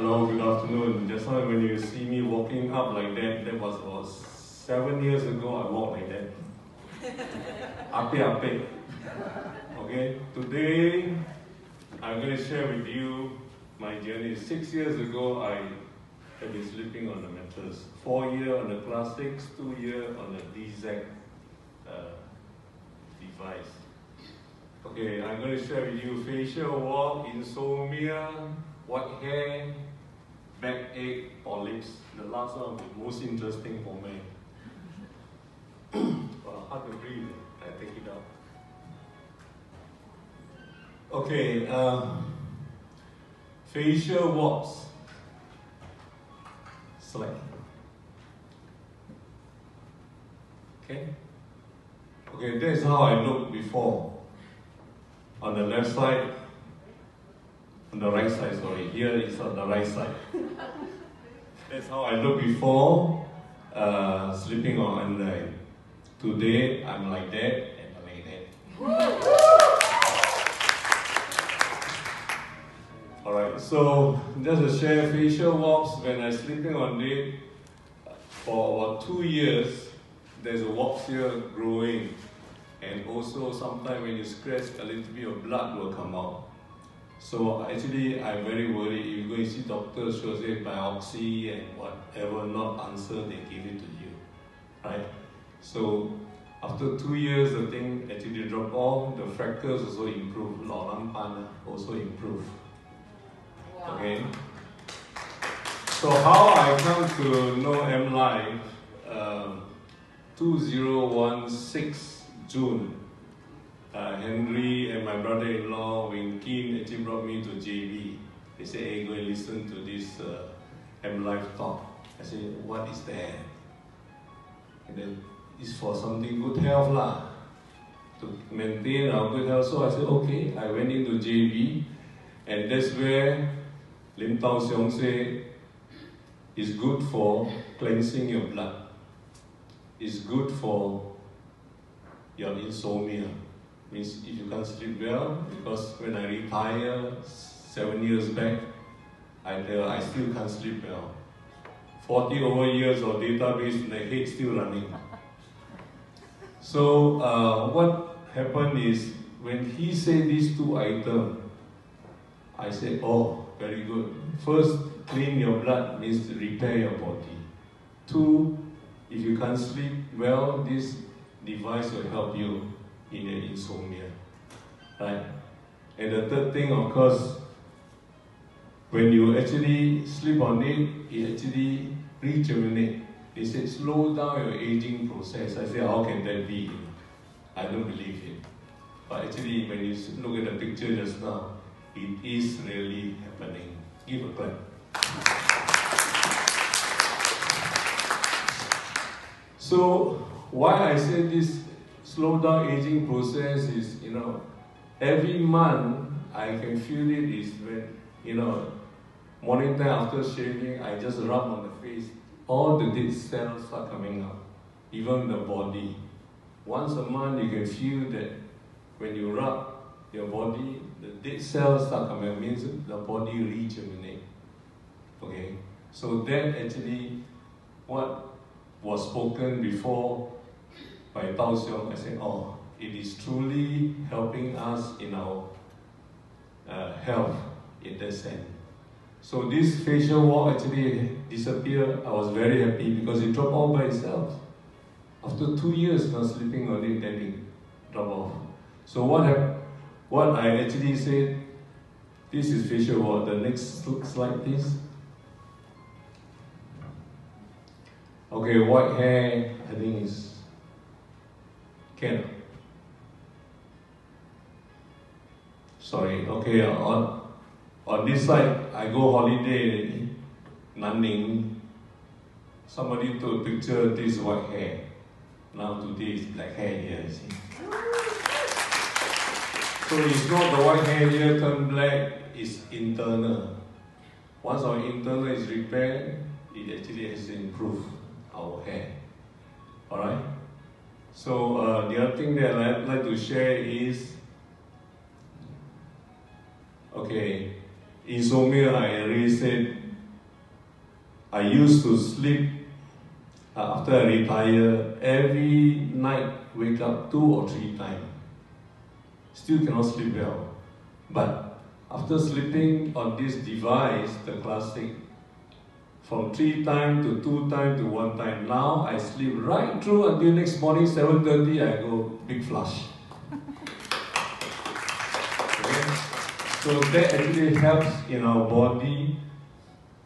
Hello, good afternoon. Just now when you see me walking up like that, that was about seven years ago I walked like that. ape ape. Okay, today I'm going to share with you my journey. Six years ago I had been sleeping on the mattress. Four year on the plastics, two year on the DZ uh, device. Okay, I'm going to share with you facial walk, insomnia, white hair, backache, polyps. The last one was most interesting for me. well, hard to breathe. I take it out. Okay, um, facial warps. Slide. Okay. Okay, that's how I looked before. On the left side, the right side, sorry, here is on the right side. That's how I looked before uh, sleeping on online. Today, I'm like that and like that. Alright, so just to share facial warps, when I'm sleeping on it for about two years, there's a warps here growing. And also sometimes when you scratch, a little bit of blood will come out. So actually, I'm very worried. If you go and see doctors, she'll say biopsy and whatever not answer, they give it to you, right? So after two years, the thing actually drop off. The freckles also improve. Lao Lam Pan also improve. Wow. Okay. So how I come to know M Life, um, 2016 June, uh, Henry and my brother-in-law Wing Kim actually brought me to JB. They said, hey, go and listen to this uh, M Life talk. I said, what is that? And then it's for something good health lah, to maintain our good health. So I said, okay. I went into JB, and that's where Lim Tao Xiong said, it's good for cleansing your blood. It's good for your insomnia. Means if you can't sleep well, because when I retire seven years back, I I still can't sleep well. 40 over years of database, the head still running. So uh, what happened is when he said these two items, I said, oh, very good. First, clean your blood means repair your body. Two, if you can't sleep well, this device will help you in your insomnia. Right? And the third thing, of course, when you actually sleep on it, it actually rejuvenate. They said slow down your aging process. I said, how can that be? I don't believe it. But actually, when you look at the picture just now, it is really happening. Give a clap. So, why I say this slow down aging process is, you know, every month I can feel it is when, you know, morning time after shaving, I just rub on the face, all the dead cells start coming out, even the body. Once a month, you can feel that when you rub your body, the dead cells start coming out, means the body rejuvenate. Okay? So that actually, what was spoken before by Tao Xiong, I said, oh, it is truly helping us in our uh, health in that sense. So this facial wall actually disappeared. I was very happy because it dropped off by itself. After two years not sleeping on it, then it dropped off. So what hap- what I actually said, this is facial wall. The next slide, please. Okay, white hair, I think is can. Sorry, okay, on on this side, I go holiday Nanning. Somebody took a picture this white hair. Now today is black hair here, see. So it's not the white hair here turn black, it's internal. Once our internal is repaired, it actually has improved our hair. Alright? So uh, the other thing that I'd like to share is okay, insomnia I already said I used to sleep uh, after I retire every night, wake up two or three times. Still cannot sleep well. But after sleeping on this device, the classic, from three times to two times to one time, now I sleep right through until next morning, 7.30, I go big flush. Okay? So that actually helps in our body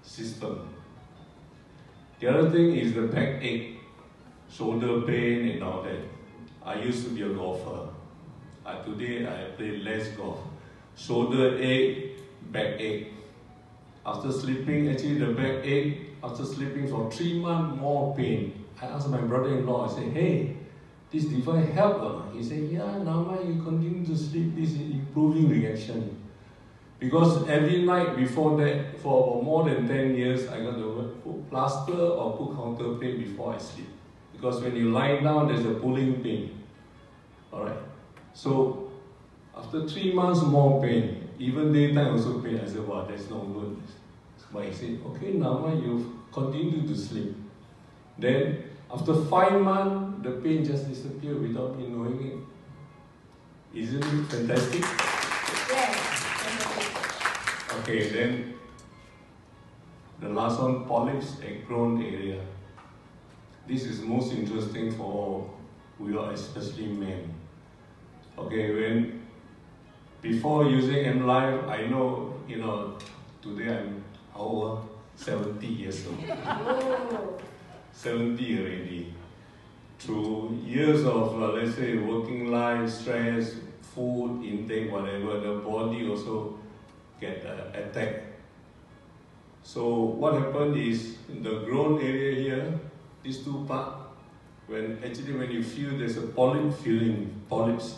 system. The other thing is the backache, shoulder pain and all that. I used to be a golfer. Uh, today I play less golf. Shoulder ache, backache. After sleeping, actually the back ache. after sleeping for three months, more pain. I asked my brother-in-law, I said, hey, this device help or not? He said, yeah, Nama, you continue to sleep, this is improving reaction. Because every night before that, for more than 10 years, I got to put plaster or put counter pain before I sleep. Because when you lie down, there's a pulling pain. Alright? So, after three months more pain, even daytime also pain, I said, wow, that's not good. But he said, okay, Nama, you continue to sleep. Then, after five months, the pain just disappeared without me knowing it. Isn't it fantastic? Yes. Okay, then the last one, polyps at groin area. This is most interesting for we are especially men. Okay, when before using M Life, I know you know today I'm how old? 70 years old. Oh. 70 already. Through years of uh, let's say working life, stress, food intake, whatever, the body also get uh, attacked. So what happened is the groin area here, these two parts, when actually when you feel there's a polyp feeling, polyps,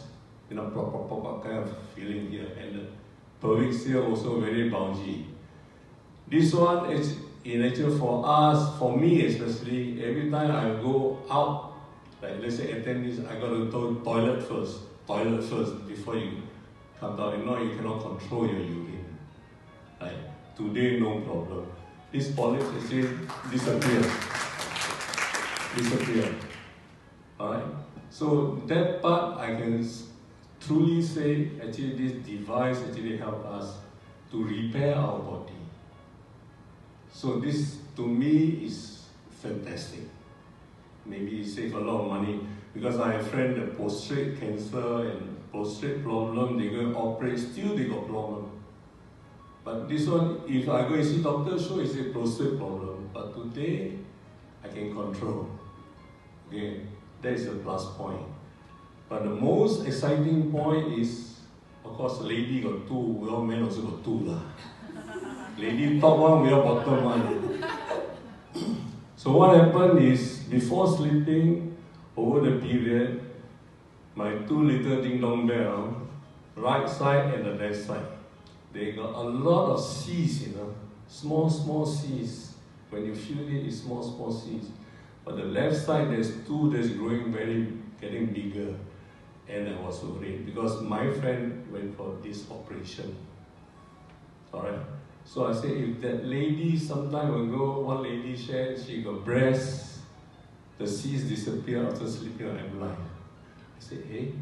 you know, pop, pop kind of feeling here, and the pelvic here also very bulgy. This one is in nature for us, for me especially, every time I go out, like let's say attend this, I got to to toilet first, toilet first before you come down. If not, you cannot control your urine. Like today, no problem. This polyps actually disappear, disappear. Alright. So that part I can truly say actually this device actually help us to repair our body. So this to me is fantastic. Maybe save a lot of money because I have friend that prostate cancer and prostate problem, they go operate, still they got problem. But this one, if I go and see doctor, sure it's a prostate problem. But today, I can control. Okay, that is a plus point. But the most exciting point is, of course, lady got two, we all men also got two lah. Lady top one, we all bottom one. so what happened is, before sleeping, over the period, my two little ding dong bell, ah, right side and the left side, they got a lot of C's, you know, small, small C's. When you feel it, it's small, small C's. But the left side, there's two that's growing very, getting bigger. And I was worried because my friend went for this operation. Alright. So I said, if that lady sometime ago, one lady shared, she got breast, the C's disappear after sleeping on M Life. I said, hey,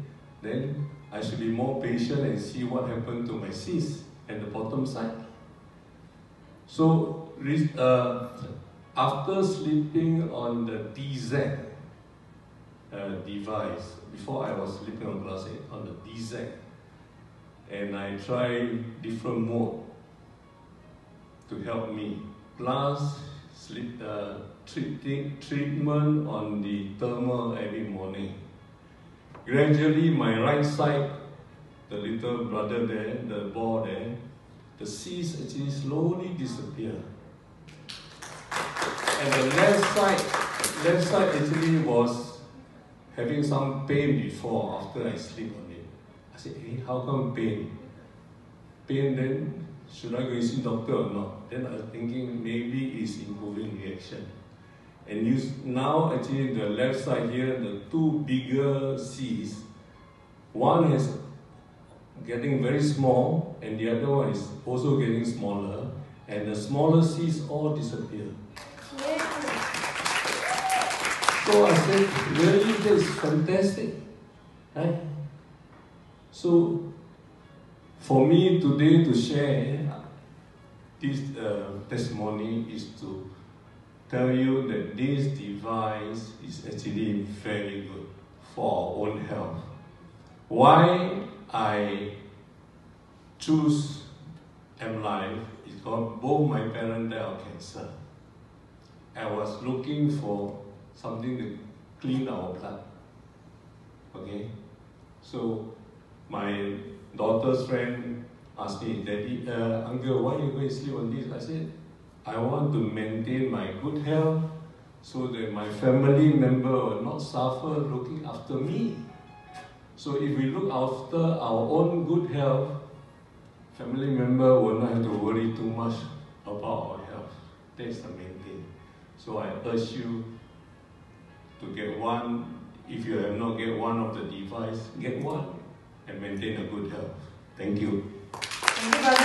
then I should be more patient and see what happened to my C's at the bottom side. So, uh, after sleeping on the DZ device, before I was sleeping on class 8, on the DZ, and I tried different mode to help me, plus sleep, uh, treating, treatment on the thermal every morning. Gradually, my right side, the little brother there, the ball there, the C's actually slowly disappear. And the left side, left side actually was having some pain before after I sleep on it. I said, hey, how come pain? Pain then, should I go and see doctor or not? Then I was thinking maybe it's improving reaction. And you, now actually the left side here, the two bigger C's, one is getting very small and the other one is also getting smaller and the smaller C's all disappear. So I said, really, that's fantastic. Right? So, for me today to share this uh, testimony is to tell you that this device is actually very good for our own health. Why I choose M Life is because both my parents died of cancer. I was looking for something to clean our blood. Okay? So my daughter's friend asked me, Daddy, uh, Uncle, why you going to sleep on this? I said, I want to maintain my good health so that my family member will not suffer looking after me. So if we look after our own good health, family member will not have to worry too much about our health. That's the main thing. So I urge you to get one. If you have not get one of the device, get one and maintain a good health. Thank you. Thank you, Brother Philip.